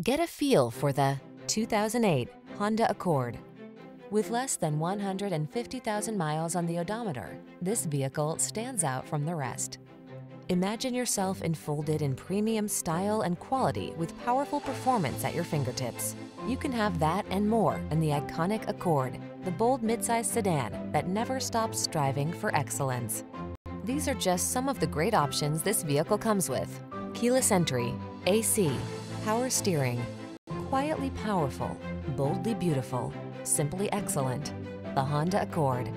Get a feel for the 2008 Honda Accord. With less than 150,000 miles on the odometer, this vehicle stands out from the rest. Imagine yourself enfolded in premium style and quality with powerful performance at your fingertips. You can have that and more in the iconic Accord, the bold midsize sedan that never stops striving for excellence. These are just some of the great options this vehicle comes with. Keyless entry, AC, power steering, quietly powerful, boldly beautiful, simply excellent. The Honda Accord.